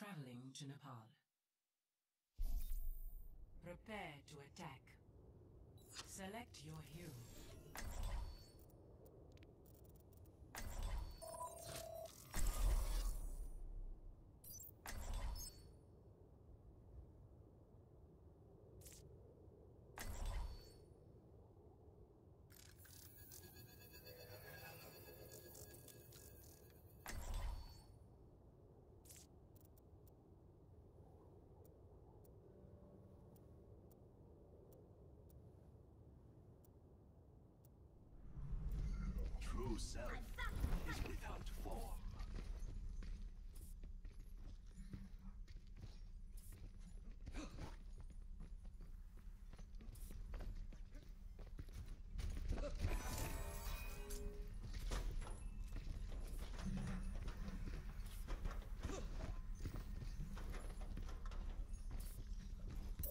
traveling to Nepal. Prepare to attack. Select your hero. True self is without form.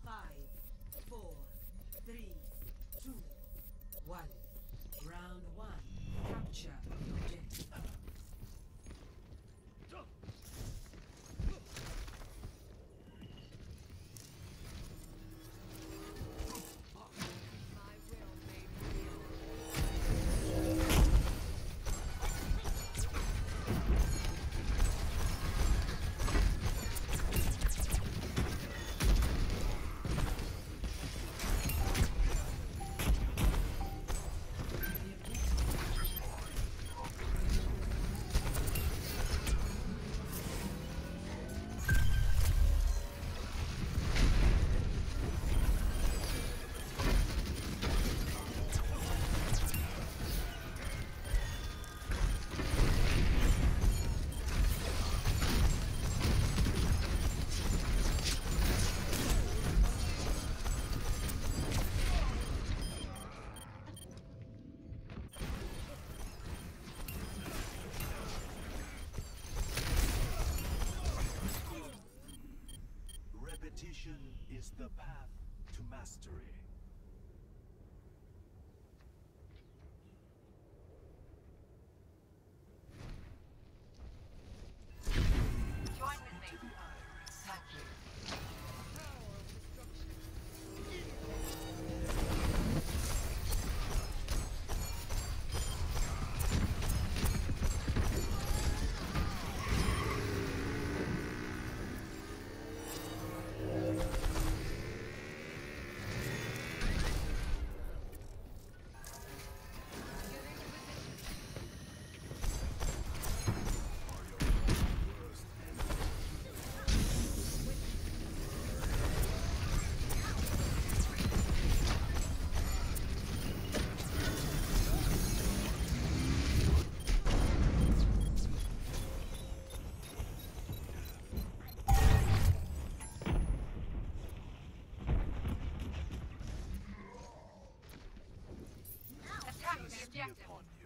Five, four, three, two, one. Round one. Capture Is the path to mastery. Objective. upon.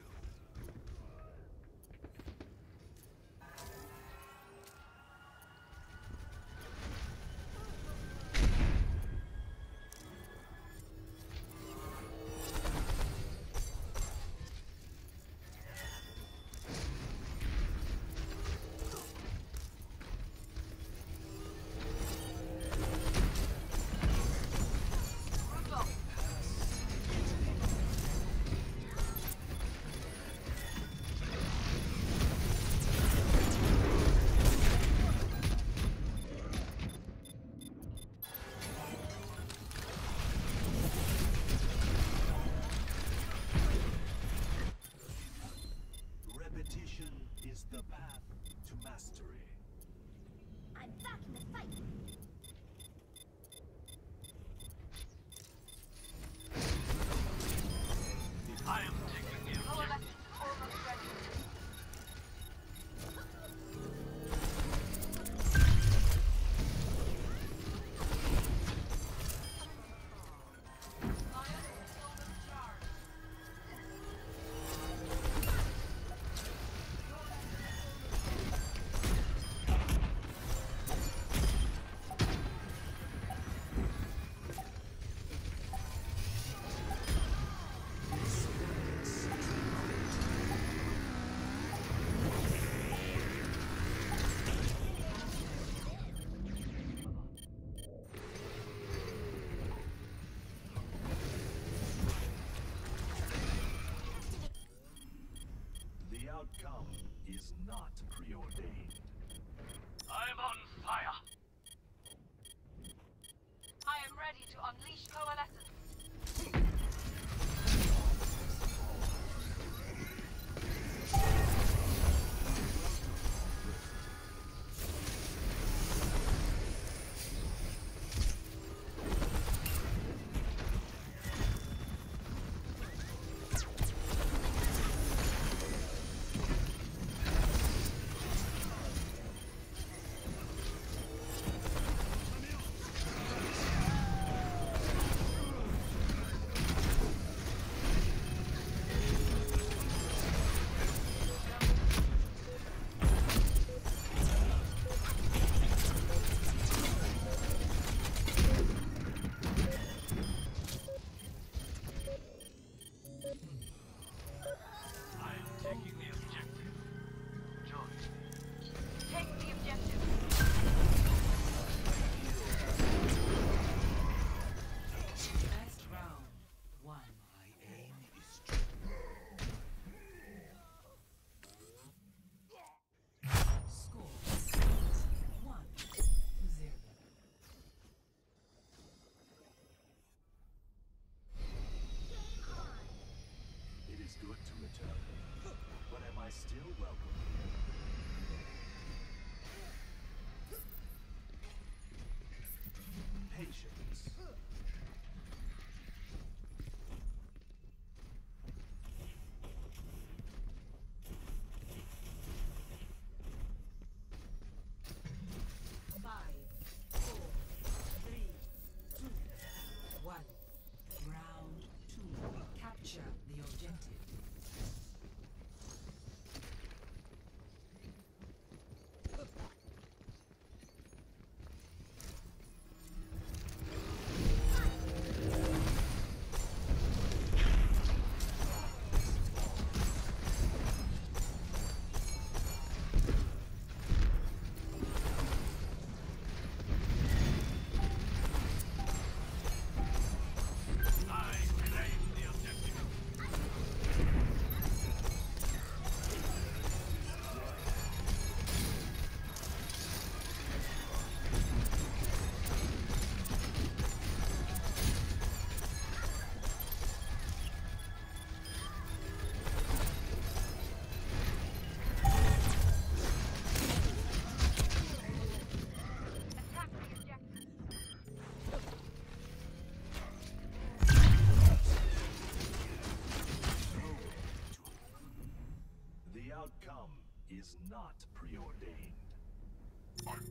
return. But am I still welcome? here? is not preordained. I'm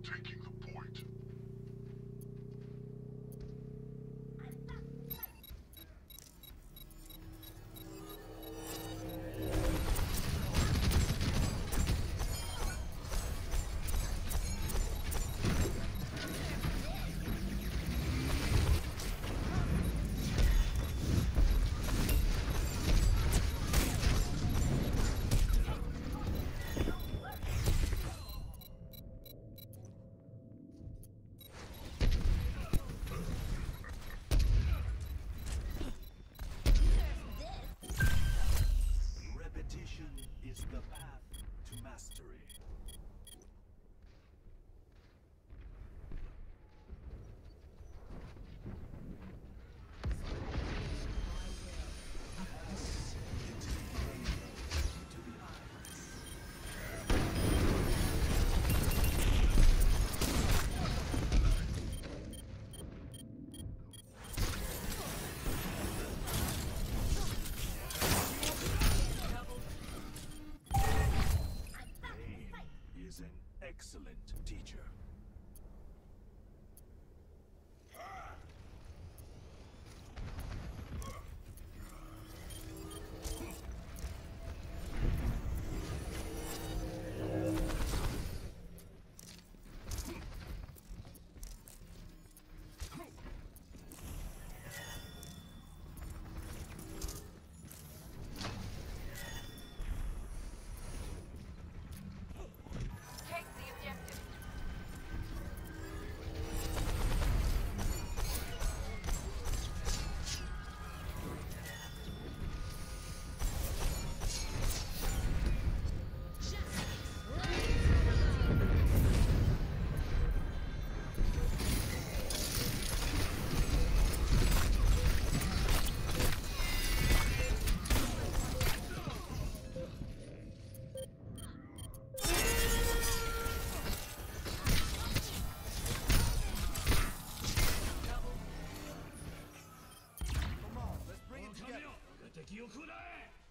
敵を食らえ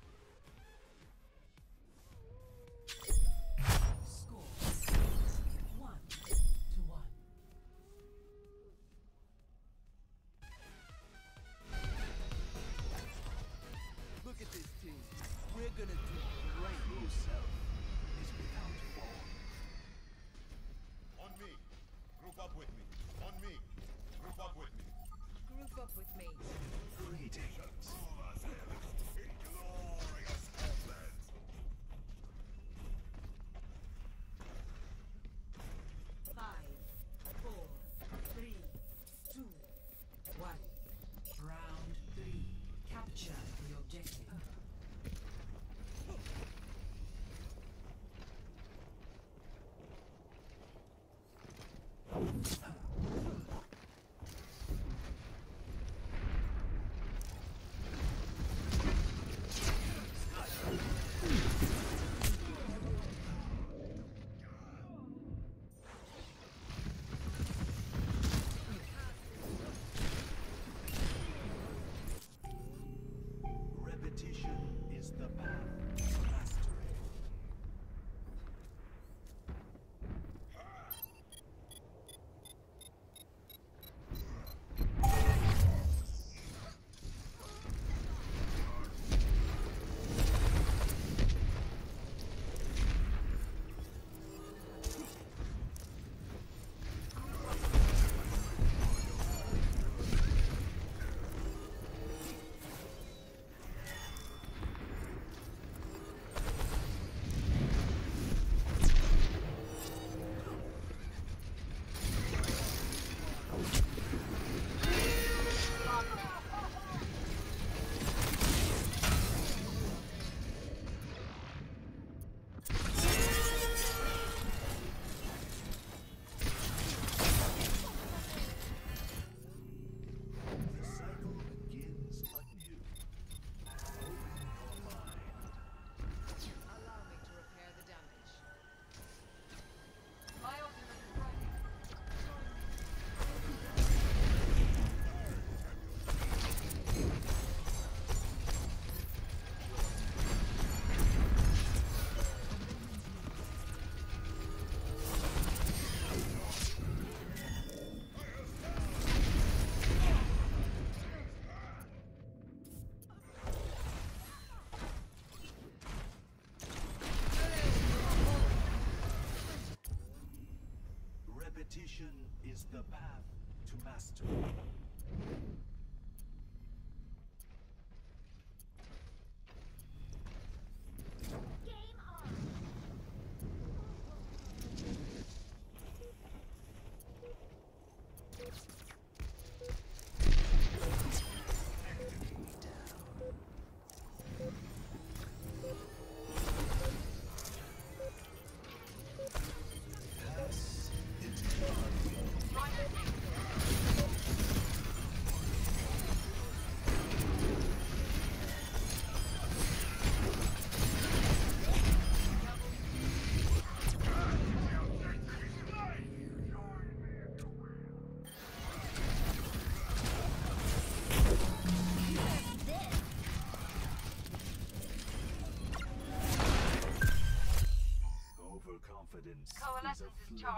Competition is the path to mastery.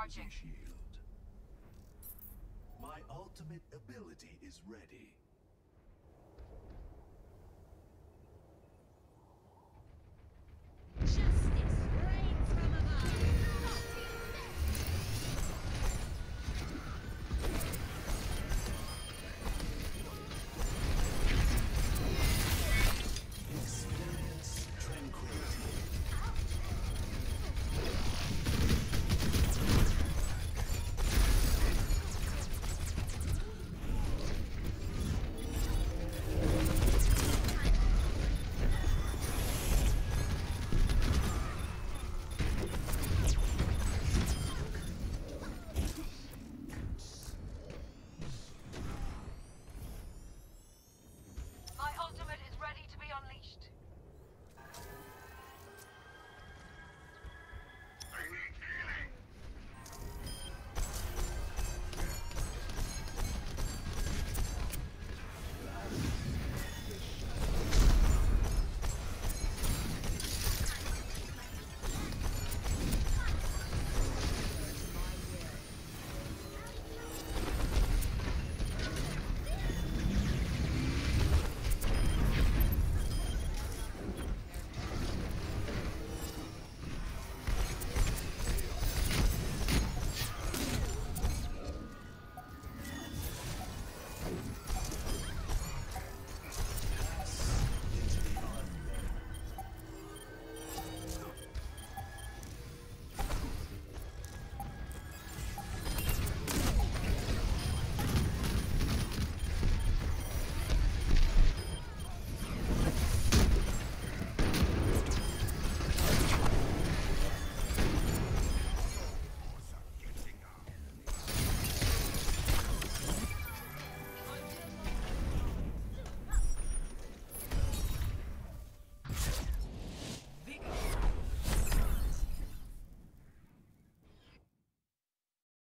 Shield. My ultimate ability is ready.